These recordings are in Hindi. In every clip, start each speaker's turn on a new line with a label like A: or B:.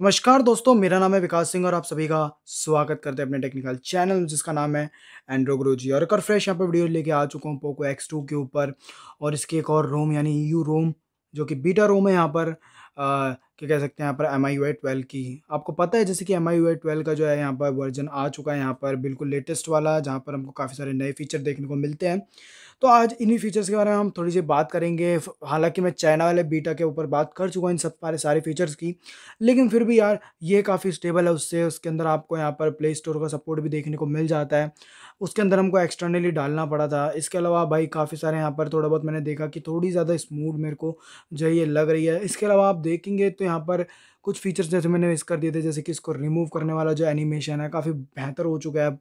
A: नमस्कार दोस्तों, मेरा नाम है विकास सिंह और आप सभी का स्वागत करते हैं अपने टेक्निकल चैनल जिसका नाम है एंड्रो गुरुजी। और एक और फ्रेश यहाँ पर वीडियो लेके आ चुका हूँ पोको एक्स टू के ऊपर। और इसके एक और रोम यानी यू रोम जो कि बीटा रोम है यहाँ पर। क्या कह सकते हैं यहाँ पर एम आई यू ट्वेल्व की। आपको पता है जैसे कि एम आई यू ट्वेल्व का जो है यहाँ पर वर्जन आ चुका है यहाँ पर बिल्कुल लेटेस्ट वाला, जहाँ पर हमको काफ़ी सारे नए फीचर देखने को मिलते हैं। तो आज इन्हीं फीचर्स के बारे में हम थोड़ी सी बात करेंगे। हालाँकि मैं चाइना वाले बीटा के ऊपर बात कर चुका हूँ इन सब सारे सारे फीचर्स की, लेकिन फिर भी यार ये काफ़ी स्टेबल है उससे। उसके अंदर आपको यहाँ पर प्ले स्टोर का सपोर्ट भी देखने को मिल जाता है। उसके अंदर हमको एक्सटर्नली डालना पड़ा था। इसके अलावा भाई काफ़ी सारे यहाँ पर थोड़ा बहुत मैंने देखा कि थोड़ी ज़्यादा स्मूथ मेरे को जो ये लग रही है। इसके अलावा आप देखेंगे तो यहाँ पर कुछ फीचर्स जैसे मैंने इस कर दिए थे, जैसे कि इसको रिमूव करने वाला जो एनिमेशन है, काफ़ी बेहतर हो चुका है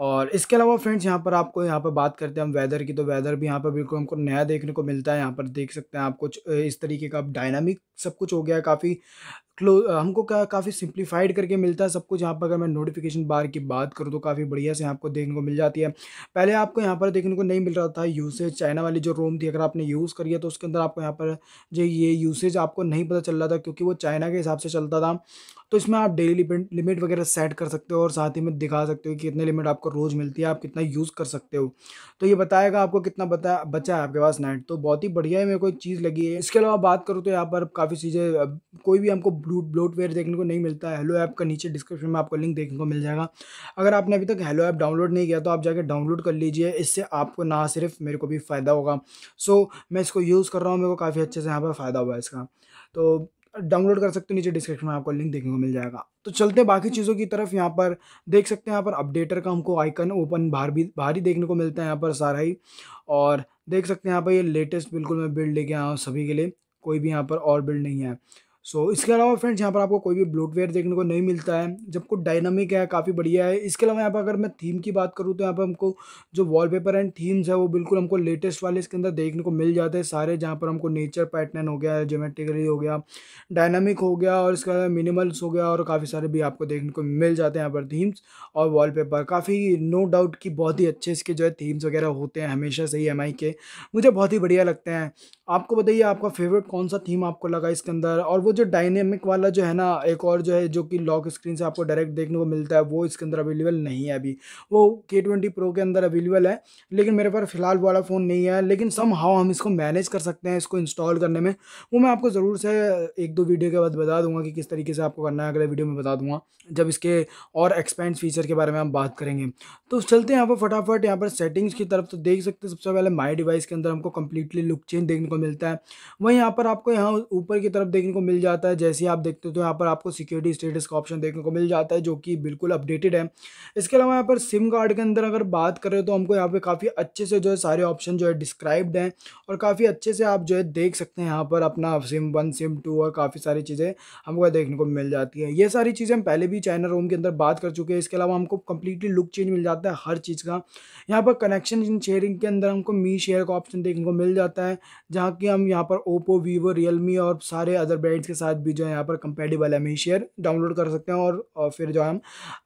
A: और इसके अलावा फ्रेंड्स, यहाँ पर आपको यहाँ पर बात करते हैं हम वेदर की तो वेदर भी यहाँ पर बिल्कुल हमको नया देखने को मिलता है। यहाँ पर देख सकते हैं आप कुछ इस तरीके का डायनामिक सब कुछ हो गया है, काफ़ी क्लो हमको क्या काफ़ी सिंप्लीफाइड करके मिलता है सब कुछ। यहाँ पर अगर मैं नोटिफिकेशन बार की बात करूँ तो काफ़ी बढ़िया से आपको देखने को मिल जाती है। पहले आपको यहाँ पर देखने को नहीं मिल रहा था यूसेज चाइना वाली जो रोम थी, अगर आपने यूज़ करी है तो उसके अंदर आपको यहाँ पर जो ये यूसेज आपको नहीं पता चल रहा था, क्योंकि वो चाइना के हिसाब से चलता था। तो इसमें आप डेली लिमिट वगैरह सेट कर सकते हो और साथ ही में दिखा सकते हो कि कितने लिमिट आपको रोज़ मिलती है, आप कितना यूज़ कर सकते हो। तो ये बताएगा आपको कितना बता, बचा है आपके पास नेट। तो बहुत ही बढ़िया है, मेरे को एक चीज़ लगी है। इसके अलावा बात करूँ तो यहाँ पर काफ़ी चीज़ें कोई भी हमको ब्लू ब्लोटवेयर देखने को नहीं मिलता है। हेलो ऐप का नीचे डिस्क्रिप्शन में आपको लिंक देखने को मिल जाएगा। अगर आपने अभी तक हेलो ऐप डाउनलोड नहीं किया तो आप जाकर डाउनलोड कर लीजिए, इससे आपको ना सिर्फ़ मेरे को भी फ़ायदा होगा। सो, मैं इसको यूज़ कर रहा हूँ, मेरे को काफ़ी अच्छे से यहाँ पर फ़ायदा हुआ इसका। तो डाउनलोड कर सकते हो नीचे डिस्क्रिप्शन में आपको लिंक देखने को मिल जाएगा। तो चलते हैं बाकी चीज़ों की तरफ़। यहाँ पर देख सकते हैं यहाँ पर अपडेटर का हमको आइकन ओपन बाहर भी बाहर ही देखने को मिलता है यहाँ पर सारा ही। और देख सकते हैं यहाँ पर ये लेटेस्ट बिल्कुल मैं बिल्ड लेके आया हूँ सभी के लिए कोई भी यहाँ पर और बिल्ड नहीं है। सो so, इसके अलावा फ्रेंड्स यहाँ पर आपको कोई भी ब्लोटवेयर देखने को नहीं मिलता है। जब कुछ डायनामिक है काफ़ी बढ़िया है। इसके अलावा यहाँ पर अगर मैं थीम की बात करूँ तो यहाँ पर हमको जो वॉलपेपर एंड थीम्स है वो बिल्कुल हमको लेटेस्ट वाले इसके अंदर देखने को मिल जाते हैं। सारे जहाँ पर हमको नेचर पैटर्न हो गया जोमेट्रिकली हो गया डायनामिक हो गया और इसके अलावा मिनिमल्स हो गया और काफ़ी सारे भी आपको देखने को मिल जाते हैं यहाँ पर थीम्स और वॉल काफ़ी नो डाउट कि बहुत ही अच्छे इसके जो है थीम्स वगैरह होते हैं हमेशा से ही एमआई के मुझे बहुत ही बढ़िया लगते हैं। आपको बताइए आपका फेवरेट कौन सा थीम आपको लगा इसके अंदर? और वो जो डायनेमिक वाला जो है ना, एक और जो है, जो कि लॉक स्क्रीन से आपको डायरेक्ट देखने को मिलता है, वो इसके अंदर अवेलेबल नहीं है अभी। वो के ट्वेंटी प्रो के अंदर अवेलेबल है, लेकिन मेरे पास फ़िलहाल वाला फ़ोन नहीं है, लेकिन सम हाउ हम इसको मैनेज कर सकते हैं, इसको इंस्टॉल करने में। वो मैं आपको ज़रूर से एक दो वीडियो के बाद बता दूँगा कि किस तरीके से आपको करना है, अगले वीडियो में बता दूँगा, जब इसके और एक्सपेंस फीचर के बारे में हम बात करेंगे। तो चलते हैं यहाँ पर फटाफट, यहाँ पर सेटिंग्स की तरफ़ तो देख सकते हैं, सबसे पहले माई डिवाइस के अंदर हमको कम्प्लीटली लुक चेंज देखने को मिलता है। वहीं यहाँ पर आपको यहाँ ऊपर की तरफ़ देखने को मिल जाता है। जैसे आप देखते हो तो यहाँ पर आपको सिक्योरिटी स्टेटस का ऑप्शन देखने को मिल जाता है, जो कि बिल्कुल अपडेटेड है। इसके अलावा यहाँ पर सिम कार्ड के अंदर अगर बात करें तो हमको यहाँ पे काफ़ी अच्छे से जो है सारे ऑप्शन जो है डिस्क्राइब्ड हैं और काफ़ी अच्छे से आप जो है देख सकते हैं यहाँ पर अपना सिम वन सिम टू और काफ़ी सारी चीज़ें हमको देखने को मिल जाती है। ये सारी चीज़ें हम पहले भी चाइना रोम के अंदर बात कर चुके हैं। इसके अलावा हमको कंप्लीटली लुक चेंज मिल जाता है हर चीज़ का। यहाँ पर कनेक्शन शेयरिंग के अंदर हमको मी शेयर का ऑप्शन देखने को मिल जाता है, जहाँ की हम यहाँ पर ओप्पो वीवो रियलमी और सारे अदर ब्रांड्स के साथ भी जो है यहाँ पर कंपेटेबल है। मी शेयर डाउनलोड कर सकते हैं और, और फिर जो है हम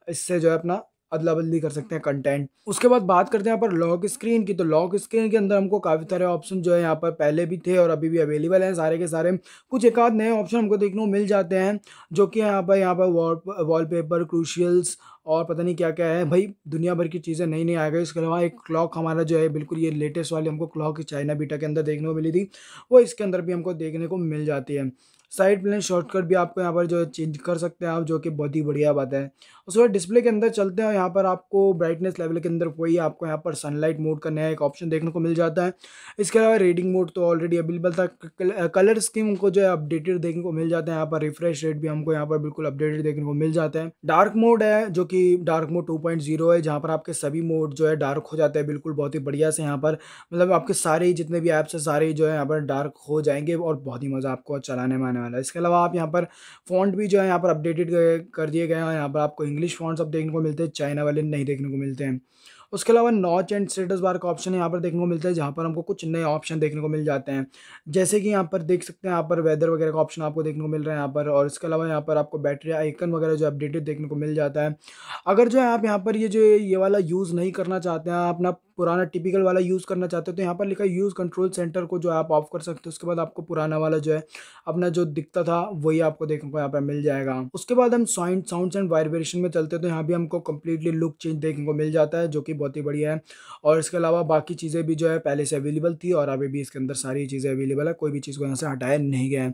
A: इससे जो है अपना अदला बदली कर सकते हैं कंटेंट उसके बाद बात करते हैं यहाँ पर लॉक स्क्रीन की। तो लॉक स्क्रीन के अंदर हमको काफ़ी सारे ऑप्शन जो है यहाँ पर पहले भी थे और अभी भी अवेलेबल हैं सारे के सारे। कुछ एक आध नए ऑप्शन हमको देखने को मिल जाते हैं, जो कि यहाँ पर यहाँ पर वॉल पेपर क्रूशियल्स और पता नहीं क्या क्या है। भाई, दुनिया भर की चीज़ें नई नई आ गई। इसके अलावा एक क्लॉक हमारा जो है, बिल्कुल ये लेटेस्ट वाली हमको क्लॉक चाइना बीटा के अंदर देखने को मिली थी। वो इसके अंदर भी हमको देखने को मिल जाती है। साइड प्लेन शॉर्टकट भी आपको यहाँ पर जो है चेंज कर सकते हैं आप, जो कि बहुत ही बढ़िया बात है। उसके बाद डिस्प्ले के अंदर चलते हैं यहाँ पर आपको ब्राइटनेस लेवल के अंदर कोई आपको यहाँ पर सनलाइट मोड का नया एक ऑप्शन देखने को मिल जाता है। इसके अलावा रीडिंग मोड तो ऑलरेडी अवेलेबल था। कलर स्कीम को जो है अपडेटेड देखने को मिल जाता है। यहाँ पर रिफ्रेश रेट भी हमको यहाँ पर बिल्कुल अपडेटेड देखने को मिल जाता है। डार्क मोड है जो कि डार्क मोड टू है, जहाँ पर आपके सभी मोड जो है डार्क हो जाते हैं बिल्कुल बहुत ही बढ़िया से यहाँ पर। मतलब आपके सारे जितने भी ऐप्स हैं, सारे जो है यहाँ पर डार्क हो जाएँगे और बहुत ही मज़ा आपको चलाने में आने वाला है। इसके अलावा आप यहाँ पर फॉन्ट भी जो है यहाँ पर अपडेटेड कर दिए गए हैं यहाँ पर आपको इंग्लिश फॉन्ट्स अब देखने को मिलते हैं चाइना वाले नहीं देखने को मिलते हैं। उसके अलावा नॉच एंड स्टेटस बार का ऑप्शन यहाँ पर देखने को मिलता है, जहाँ पर हमको कुछ नए ऑप्शन देखने को मिल जाते हैं। जैसे कि यहाँ पर देख सकते हैं, यहाँ पर वेदर वगैरह का ऑप्शन आपको देखने को मिल रहा है यहाँ पर, और इसके अलावा यहाँ पर आपको बैटरी आइकन वगैरह जो अपडेटेड देखने को मिल जाता है। अगर जो है आप यहाँ पर ये जो ये वाला यूज़ नहीं करना चाहते हैं अपना पुराना टिपिकल वाला यूज़ करना चाहते हो तो यहाँ पर लिखा है यूज़ कंट्रोल सेंटर को जो आप ऑफ़ कर सकते हो। उसके बाद आपको पुराना वाला जो है, अपना जो दिखता था, वही आपको देखने को यहाँ पर मिल जाएगा। उसके बाद हम साउंड साउंड एंड वाइब्रेशन में चलते तो यहाँ भी हमको कम्प्लीटली लुक चेंज देखने को मिल जाता है, जो कि बहुत ही बढ़िया है। और इसके अलावा बाकी चीज़ें भी जो है, पहले से अवेलेबल थी, और अभी भी इसके अंदर सारी चीज़ें अवेलेबल है, कोई भी चीज़ को यहाँ से हटाया नहीं गया है।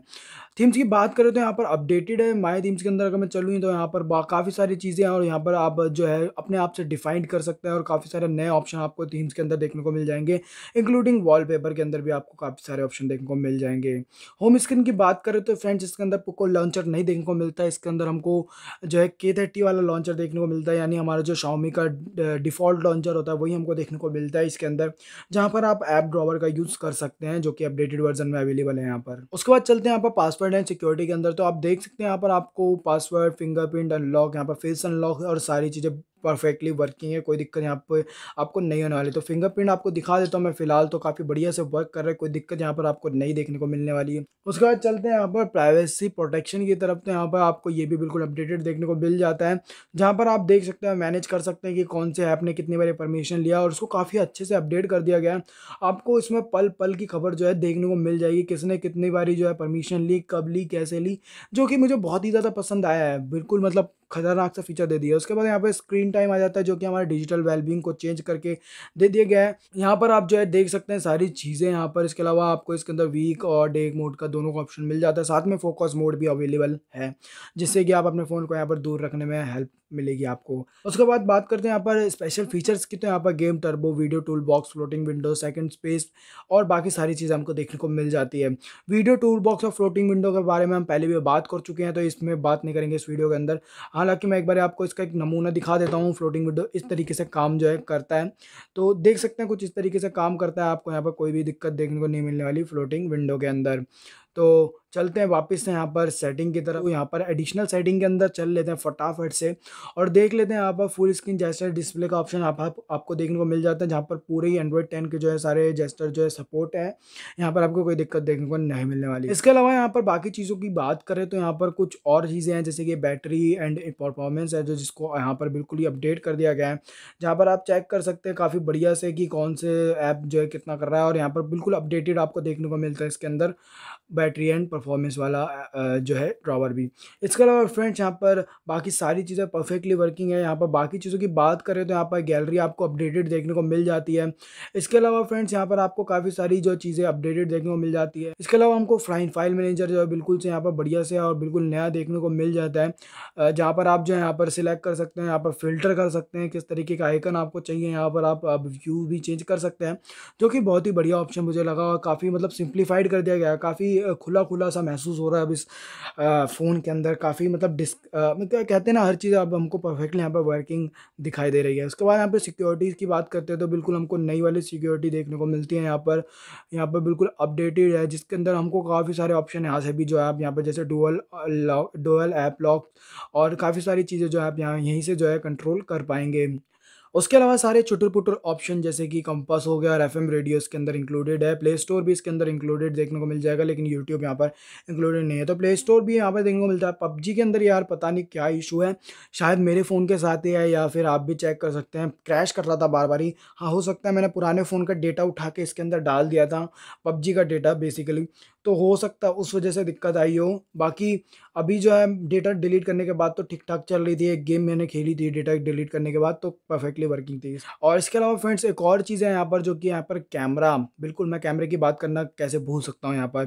A: थीम्स की बात करें तो यहाँ पर अपडेटेड है माई थीम्स के अंदर अगर मैं चलूँ तो यहाँ पर काफ़ी सारी चीज़ें हैं, और यहाँ पर आप जो है, अपने आप से डिफाइंड कर सकते हैं, और काफ़ी सारे नए ऑप्शन आपको थीम्स के अंदर देखने को मिल जाएँगे इंक्लूडिंग वॉलपेपर के अंदर भी आपको काफ़ी सारे ऑप्शन देखने को मिल जाएँगे। होम स्क्रीन की बात करें तो फ्रेंड्स इसके अंदर कोई लॉन्चर नहीं देखने को मिलता है इसके अंदर हमको जो है के थर्टी वाला लॉन्चर देखने को मिलता है, यानी हमारा जो शाओमी का डिफ़ॉल्ट लॉन्चर होता है, वही हमको देखने को मिलता है इसके अंदर, जहाँ पर आप ऐप ड्रॉवर का यूज़ कर सकते हैं, जो कि अपडेटेड वर्जन में अवेलेबल है यहाँ पर। उसके बाद चलते हैं यहाँ पर पासवर्ड एंड सिक्योरिटी के अंदर तो आप देख सकते हैं यहाँ पर आपको पासवर्ड फिंगरप्रिंट अनलॉक यहाँ पर फेस अनलॉक और सारी चीज़ें परफेक्टली वर्किंग है, कोई दिक्कत यहाँ पर आपको नहीं होने वाली। तो फिंगरप्रिंट आपको दिखा देता हूँ मैं फ़िलहाल तो काफ़ी बढ़िया से वर्क कर रहा है, कोई दिक्कत यहाँ पर आपको नहीं देखने को मिलने वाली है। उसके बाद चलते हैं यहाँ पर प्राइवेसी प्रोटेक्शन की तरफ़। तो यहाँ पर आपको ये भी बिल्कुल अपडेटेड देखने को मिल जाता है, जहाँ पर आप देख सकते हैं मैनेज कर सकते हैं कि कौन से ऐप ने कितनी बार परमिशन लिया और उसको काफ़ी अच्छे से अपडेट कर दिया गया है। आपको इसमें पल पल की खबर जो है देखने को मिल जाएगी, किसने कितनी बारी जो है परमिशन ली, कब ली, कैसे ली, जो कि मुझे बहुत ही ज़्यादा पसंद आया है। बिल्कुल मतलब खतरनाक सा फीचर दे दिया। उसके बाद यहाँ पर स्क्रीन टाइम आ जाता है, जो कि हमारे डिजिटल वेलबींग को चेंज करके दे दिया गया है। यहाँ पर आप जो है देख सकते हैं सारी चीज़ें यहाँ पर। इसके अलावा आपको इसके अंदर वीक और डे मोड का दोनों का ऑप्शन मिल जाता है। साथ में फोकस मोड भी अवेलेबल है, जिससे कि आप अपने फ़ोन को यहाँ पर दूर रखने में हेल्प मिलेगी आपको। उसके बाद बात करते हैं यहाँ पर स्पेशल फीचर्स की। तो यहाँ पर game turbo video tool box floating window second space और बाकी सारी चीज़ें हमको देखने को मिल जाती है। वीडियो टूल बॉक्स और फ्लोटिंग विंडो के बारे में हम पहले भी बात कर चुके हैं तो इसमें बात नहीं करेंगे इस वीडियो के अंदर। हालाँकि मैं एक बार आपको इसका एक नमूना दिखा देता हूँ फ्लोटिंग विंडो इस तरीके से काम जो है करता है। तो देख सकते हैं कुछ इस तरीके से काम करता है आपको, यहाँ पर कोई भी दिक्कत देखने को नहीं मिलने वाली फ्लोटिंग विंडो के अंदर। तो चलते हैं वापस से यहाँ पर सेटिंग की तरफ़। यहाँ पर एडिशनल सेटिंग के अंदर चल लेते हैं फटाफट से और देख लेते हैं यहाँ पर फुल स्क्रीन जेस्टर डिस्प्ले का ऑप्शन आप, आप आपको देखने को मिल जाता है जहाँ पर पूरे ही एंड्रॉइड टेन के जो है सारे जेस्टर जो है सपोर्ट है। यहाँ पर आपको कोई दिक्कत देखने को नहीं मिलने वाली। इसके अलावा यहाँ पर बाकी चीज़ों की बात करें तो यहाँ पर कुछ और चीज़ें हैं जैसे कि बैटरी एंड परफॉर्मेंस है जो जिसको यहाँ पर बिल्कुल ही अपडेट कर दिया गया है। जहाँ पर आप चेक कर सकते हैं काफ़ी बढ़िया से कि कौन से ऐप जो है कितना कर रहा है और यहाँ पर बिल्कुल अपडेटेड आपको देखने को मिलता है इसके अंदर। बैटरी एंड परफॉर्मेंस वाला जो है ड्रावर भी। इसके अलावा फ्रेंड्स, यहाँ पर बाकी सारी चीज़ें परफेक्टली वर्किंग है। यहाँ पर बाकी चीज़ों की बात करें तो यहाँ पर गैलरी आपको अपडेटेड देखने को मिल जाती है। इसके अलावा फ्रेंड्स, यहाँ पर आपको काफ़ी सारी जो चीज़ें अपडेटेड देखने को मिल जाती है। इसके अलावा हमको फ्राइन फ़ाइल मैनेजर जो है बिल्कुल से यहाँ पर बढ़िया से और बिल्कुल नया देखने को मिल जाता है। जहाँ पर आप जो है यहाँ पर सिलेक्ट कर सकते हैं, यहाँ पर फ़िल्टर कर सकते हैं किस तरीके का आइकन आपको चाहिए, यहाँ पर आप व्यू भी चेंज कर सकते हैं, जो कि बहुत ही बढ़िया ऑप्शन मुझे लगा और काफ़ी मतलब सिंप्लीफाइड कर दिया गया काफ़ी खुला खुला सा महसूस हो रहा है। अब इस फ़ोन के अंदर काफ़ी मतलब डिस्क मतलब कहते हैं ना, हर चीज़ अब हमको परफेक्टली यहाँ पर वर्किंग दिखाई दे रही है। उसके बाद यहाँ पर सिक्योरिटीज़ की बात करते हैं तो बिल्कुल हमको नई वाली सिक्योरिटी देखने को मिलती है यहाँ पर। यहाँ पर बिल्कुल अपडेटेड है, जिसके अंदर हमको काफ़ी सारे ऑप्शन यहाँ से भी जो है आप यहाँ पर जैसे dual lock dual app lock और काफ़ी सारी चीज़ें जो है आप यहाँ, यहीं से जो है कंट्रोल कर पाएँगे। उसके अलावा सारे चुटर पुटर ऑप्शन जैसे कि कंपास हो गया और एफ़ रेडियो इसके अंदर इंक्लूडेड है। प्ले स्टोर भी इसके अंदर इंक्लूडेड देखने को मिल जाएगा, लेकिन यूट्यूब यहाँ पर इंक्लूडेड नहीं है। तो प्ले स्टोर भी यहाँ पर देखने को मिलता है। पबजी के अंदर यार पता नहीं क्या इशू है। शायद मेरे फ़ोन के साथ ही है या फिर आप भी चेक कर सकते हैं। क्रैश कर रहा था बार बार ही। हाँ हो सकता है मैंने पुराने फ़ोन का डेटा उठा के इसके अंदर डाल दिया था। पबजी का डेटा बेसिकली तो हो सकता है उस वजह से दिक्कत आई हो। बाकी अभी जो है डेटा डिलीट करने के बाद तो ठीक ठाक चल रही थी। एक गेम मैंने खेली थी डेटा डिलीट करने के बाद तो परफेक्टली वर्किंग थी और इसके अलावा फ्रेंड्स एक और चीज़ है यहाँ पर जो कि यहाँ पर कैमरा बिल्कुल मैं कैमरे की बात करना कैसे भूल सकता हूँ यहाँ पर।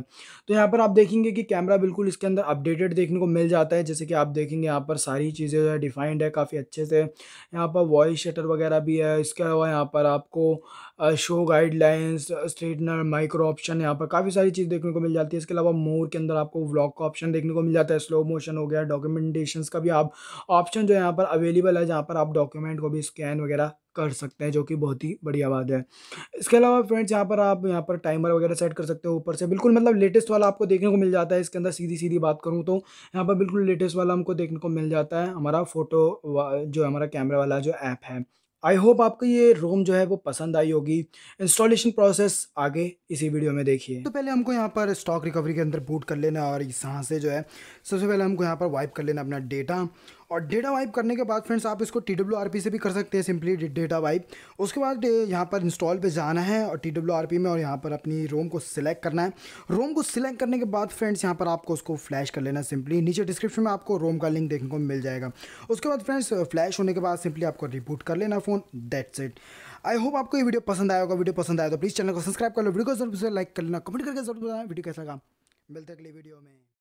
A: तो यहाँ पर आप देखेंगे कि कैमरा बिल्कुल इसके अंदर अपडेटेड देखने को मिल जाता है, जैसे कि आप देखेंगे यहाँ पर सारी चीज़ें जो है डिफाइंड है, काफ़ी अच्छे से। यहाँ पर वॉइस शटर वगैरह भी है, इसके अलावा यहाँ पर आपको show guidelines straightener micro option यहाँ पर काफ़ी सारी चीज़ देखने को मिल जाती है। इसके अलावा मोर के अंदर आपको व्लॉग का ऑप्शन देखने को मिल जाता है। स्लो मोशन हो गया डॉक्यूमेंटेशन का भी आप ऑप्शन जो यहाँ पर अवेलेबल है, जहाँ पर आप डॉक्यूमेंट को भी स्कैन वगैरह कर सकते हैं, जो कि बहुत ही बढ़िया बात है। इसके अलावा फ्रेंड्स यहाँ पर आप यहाँ पर टाइमर वगैरह सेट कर सकते हो ऊपर से। बिल्कुल मतलब लेटेस्ट वाला आपको देखने को मिल जाता है। इसके अंदर सीधी सीधी बात करूँ तो यहाँ पर बिल्कुल लेटेस्ट वाला हमको देखने को मिल जाता है। हमारा फ़ोटो जो हमारा कैमरा वाला जो ऐप है। आई होप आपको ये रोम जो है वो पसंद आई होगी। इंस्टॉलेशन प्रोसेस आगे इसी वीडियो में देखिए। तो पहले हमको यहाँ पर स्टॉक रिकवरी के अंदर बूट कर लेना और यहाँ से जो है, सबसे पहले हमको यहाँ पर वाइप कर लेना अपना डेटा और डेटा वाइप करने के बाद फ्रेंड्स आप इसको टी डब्ल्यू से भी कर सकते हैं सिंपली डेटा वाइप उसके बाद यहाँ पर इंस्टॉल पे जाना है और टी डब्ल्यू में और यहाँ पर अपनी रोम को सिलेक्ट करना है. रोम को सिलेक्ट करने के बाद फ्रेंड्स यहाँ पर आपको उसको फ्लैश कर लेना सिंपली नीचे डिस्क्रिप्शन में आपको रोम का लिंक देखने को मिल जाएगा. उसके बाद फ्रेंड्स फ्लैश होने के बाद सिंपली आपको रिबूट कर लेना phone that's it I hope आपको ये वीडियो पसंद आया होगा. वीडियो पसंद आया तो प्लीज़ चैनल को सब्सक्राइब कर लो. वीडियो को ज़रूर से लाइक कर लेना. कमेंट करके ज़रूर बताना. वीडियो कैसा लगा? मिलते अगली वीडियो में.